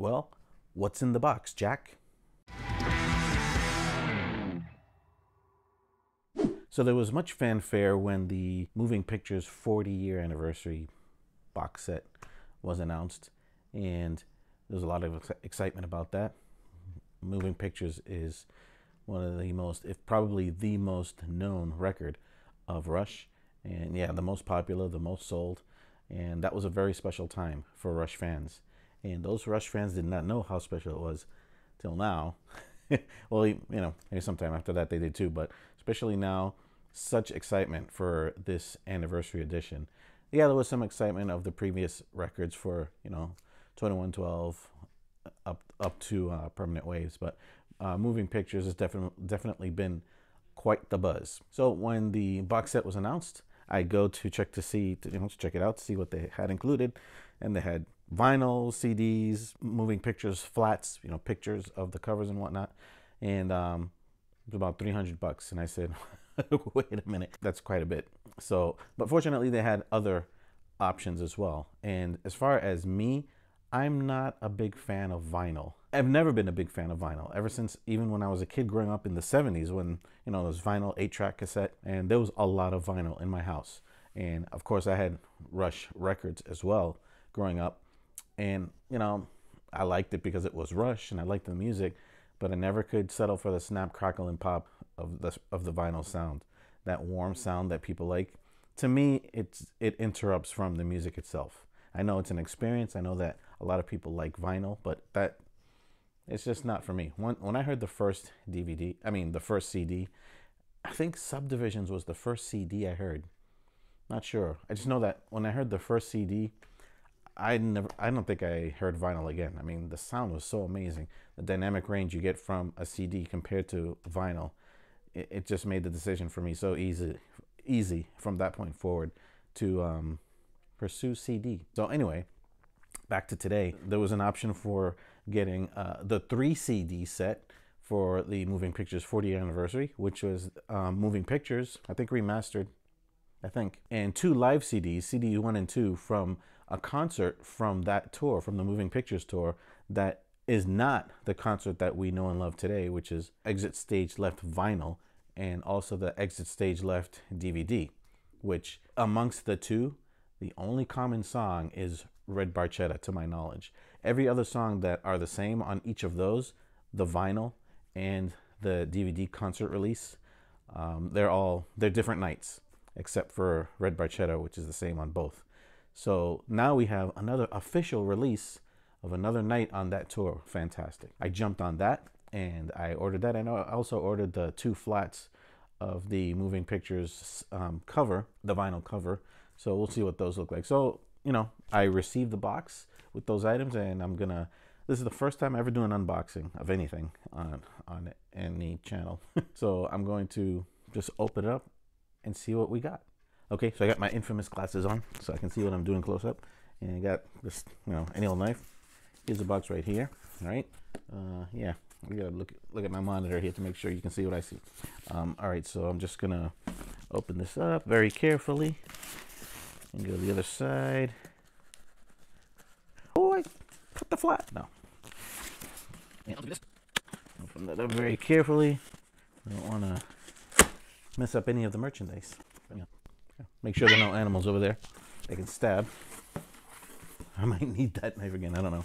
Well, what's in the box, Jack? So there was much fanfare when the Moving Pictures 40 year anniversary box set was announced, and there was a lot of ex- excitement about that. Moving Pictures is one of the most, if probably the most known record of Rush, and yeah, the most popular, the most sold, and that was a very special time for Rush fans. And those Rush fans did not know how special it was till now. well, you know, maybe sometime after that they did too, but especially now, such excitement for this anniversary edition. Yeah, there was some excitement of the previous records for, you know, 2112 up up to uh, Permanent Waves, but uh, Moving Pictures has definitely definitely been quite the buzz. So when the box set was announced, I go to check to see, to, you know, to check it out, to see what they had included, and they had vinyl, CDs, moving pictures, flats, you know, pictures of the covers and whatnot, and um, it was about 300 bucks. And I said, wait a minute, that's quite a bit. So, but fortunately, they had other options as well. And as far as me, I'm not a big fan of vinyl. I've never been a big fan of vinyl ever since even when I was a kid growing up in the 70s when, you know, there was vinyl 8 track cassette and there was a lot of vinyl in my house. And of course, I had Rush records as well growing up. And, you know, I liked it because it was Rush and I liked the music, but I never could settle for the snap, crackle, and pop of the, of the vinyl sound. That warm sound that people like. To me, it's it interrupts from the music itself. I know it's an experience. I know that a lot of people like vinyl, but that it's just not for me. When when I heard the first DVD, I mean the first CD, I think Subdivisions was the first CD I heard. Not sure. I just know that when I heard the first CD, I never I don't think I heard vinyl again. I mean, the sound was so amazing. The dynamic range you get from a CD compared to vinyl, it, it just made the decision for me so easy easy from that point forward to um, pursue CD. So anyway, back to today, there was an option for getting uh, the three CD set for the Moving Pictures 40th anniversary, which was um, Moving Pictures, I think remastered, I think, and two live CDs, CD one and two, from a concert from that tour, from the Moving Pictures tour, that is not the concert that we know and love today, which is Exit Stage Left vinyl and also the Exit Stage Left DVD, which amongst the two, the only common song is Red Barchetta, to my knowledge. Every other song that are the same on each of those, the vinyl and the DVD concert release, um, they're all they're different nights, except for Red Barchetta, which is the same on both. So now we have another official release of another night on that tour. Fantastic. I jumped on that and I ordered that. And I also ordered the two flats of the Moving Pictures um, cover, the vinyl cover. So we'll see what those look like. So, you know, I received the box with those items and I'm going to this is the first time I ever do an unboxing of anything on on any channel. so I'm going to just open it up and see what we got. Okay, so I got my infamous glasses on so I can see what I'm doing close up. And I got this, you know, any old knife. Here's the box right here. All right. Uh, yeah, we gotta look look at my monitor here to make sure you can see what I see. Um, all right, so I'm just gonna open this up very carefully and go to the other side. Oh, I cut the flat. No. Yeah. Open that up very carefully. I don't want to mess up any of the merchandise. Make sure there are no animals over there. They can stab. I might need that knife again. I don't know.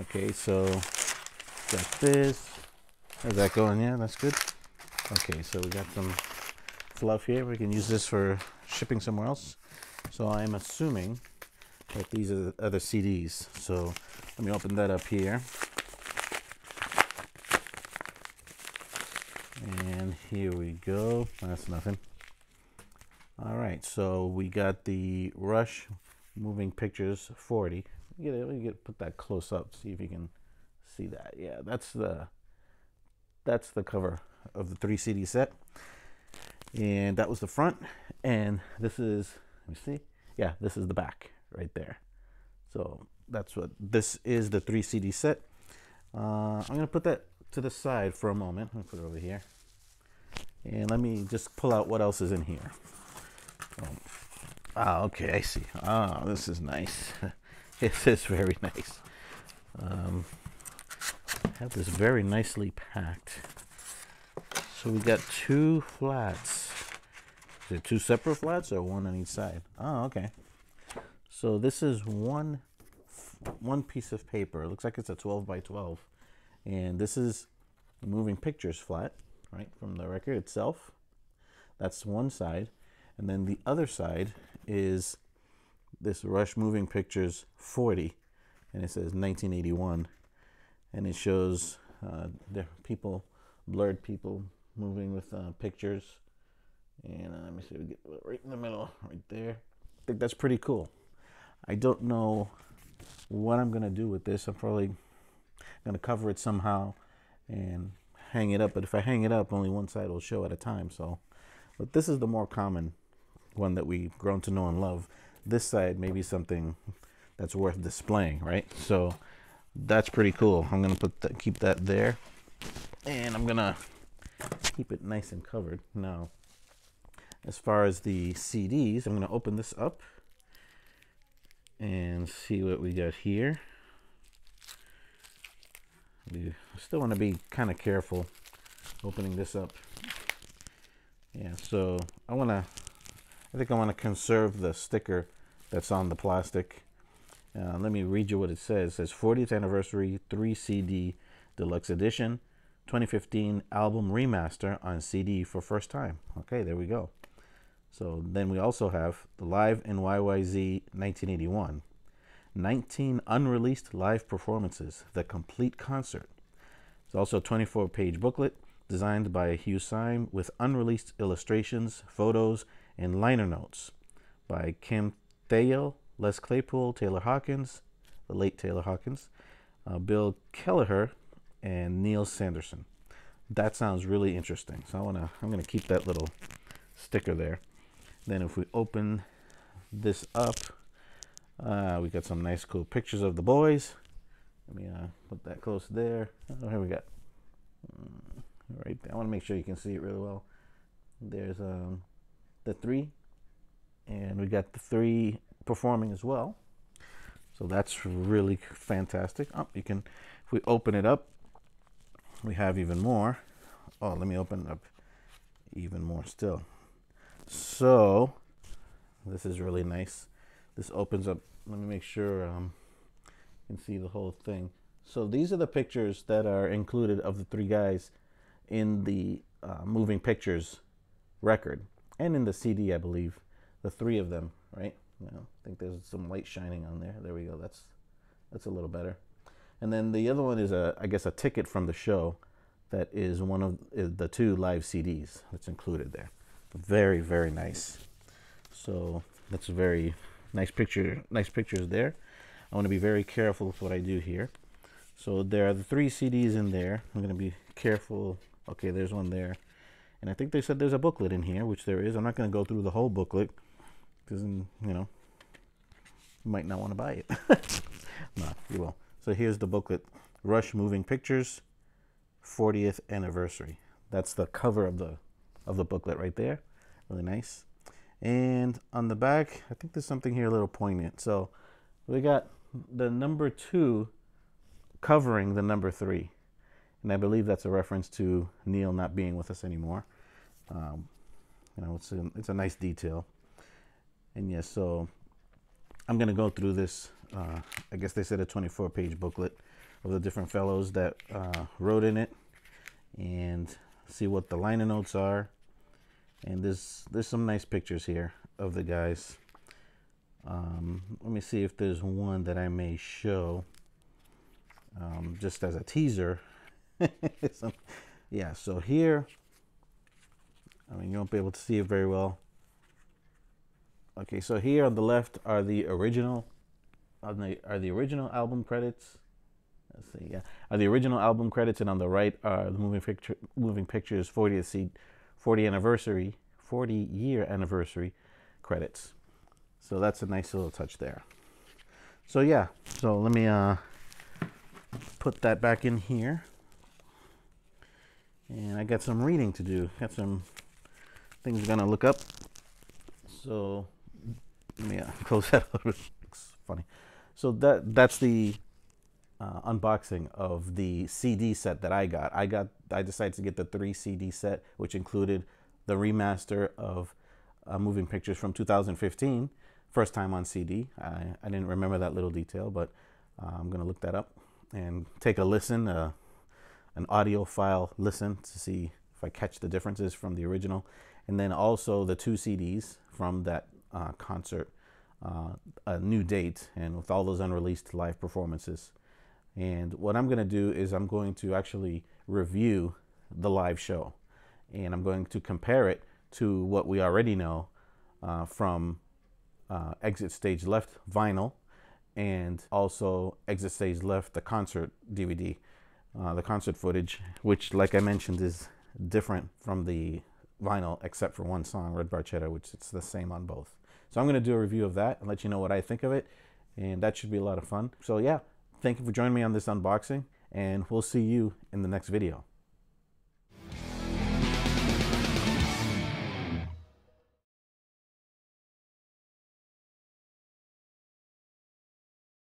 Okay, so got this. How's that going? Yeah, that's good. Okay, so we got some fluff here. We can use this for shipping somewhere else. So I'm assuming that these are the other CDs. So let me open that up here. And here we go. That's nothing. All right, so we got the Rush Moving Pictures 40. Get it, get put that close up. See if you can see that. Yeah, that's the that's the cover of the three CD set, and that was the front. And this is let me see. Yeah, this is the back right there. So that's what this is the three CD set. Uh, I'm gonna put that to the side for a moment. Let me put it over here, and let me just pull out what else is in here. Oh. Ah, okay, I see. Ah, this is nice. this is very nice. Um, have this very nicely packed. So we got two flats. Is it two separate flats or one on each side? Oh, okay. So this is one one piece of paper. It looks like it's a 12 by 12. And this is moving pictures flat, right, from the record itself. That's one side. And then the other side is this Rush Moving Pictures 40. And it says 1981. And it shows uh, people, blurred people moving with uh, pictures. And uh, let me see, we get right in the middle, right there. I think that's pretty cool. I don't know what I'm going to do with this. I'm probably going to cover it somehow and hang it up. But if I hang it up, only one side will show at a time. So, but this is the more common one that we've grown to know and love. This side may be something that's worth displaying, right? So that's pretty cool. I'm to put that, keep that there. And I'm to keep it nice and covered. Now, as far as the CDs, I'm to open this up and see what we got here. We still want to be kind of careful opening this up. Yeah, so I want to, I think I want to conserve the sticker that's on the plastic. Uh, let me read you what it says. It says 40th anniversary 3 CD deluxe edition 2015 album remaster on CD for first time. Okay, there we go. So then we also have the Live in YYZ 1981. 19 unreleased live performances, the complete concert. It's also a 24 page booklet designed by Hugh Syme with unreleased illustrations, photos, and liner notes by Kim Thayil, Les Claypool, Taylor Hawkins, the late Taylor Hawkins, uh, Bill Kelliher, and Neil Sanderson. That sounds really interesting. So I wanna, I'm gonna keep that little sticker there. Then if we open this up, uh, we got some nice cool pictures of the boys. Let me uh, put that close there. Oh, here we got. Mm, right there. I want to make sure you can see it really well. There's um, the three, and we got the three performing as well. So that's really fantastic. Oh, you can, if we open it up, we have even more. Oh, let me open up even more still. So this is really nice. This opens up. Let me make sure um, you can see the whole thing. So these are the pictures that are included of the three guys in the uh, moving pictures record and in the CD, I believe. The three of them, right? You I think there's some light shining on there. There we go. That's that's a little better. And then the other one is a, I guess, a ticket from the show that is one of the two live CDs that's included there. Very, very nice. So that's very nice picture. Nice pictures there. I want to be very careful with what I do here. So there are the three CDs in there. I'm going to be careful. Okay, there's one there. And I think they said there's a booklet in here, which there is. I'm not going to go through the whole booklet because, mm, you know, you might not want to buy it. no, you will. So here's the booklet Rush Moving Pictures 40th Anniversary. That's the cover of the of the booklet right there. Really nice. And on the back, I think there's something here a little poignant. So we got the number two covering the number three. And I believe that's a reference to Neil not being with us anymore. Um, you know, it's a, it's a nice detail. And yes, so I'm going to go through this. Uh, I guess they said a 24 page booklet of the different fellows that uh, wrote in it and see what the liner notes are. And there's there's some nice pictures here of the guys. Um, let me see if there's one that I may show um, just as a teaser. yeah, so here, I mean, you won't be able to see it very well. Okay, so here on the left are the original, are the, are the original album credits. Let's see, yeah, are the original album credits, and on the right are the moving picture, moving pictures 40th seat, 40 anniversary, 40 year anniversary credits. So that's a nice little touch there. So yeah, so let me uh, put that back in here. And I got some reading to do. Got some things gonna look up. So let me uh, close that. up. it's funny. So that that's the uh, unboxing of the CD set that I got. I got I decided to get the three CD set, which included the remaster of uh, Moving Pictures from 2015, first time on CD. I, I didn't remember that little detail, but uh, I'm gonna look that up and take a listen, uh, an audio file listen to see if I catch the differences from the original, and then also the two CDs from that uh, concert, uh, a new date, and with all those unreleased live performances. And what I'm going to do is I'm going to actually review the live show. And I'm going to compare it to what we already know uh, from uh, Exit Stage Left vinyl and also Exit Stage Left, the concert DVD, uh, the concert footage, which, like I mentioned, is different from the vinyl except for one song, Red Barchetta, which it's the same on both. So I'm going to do a review of that and let you know what I think of it. And that should be a lot of fun. So yeah, Thank you for joining me on this unboxing, and we'll see you in the next video.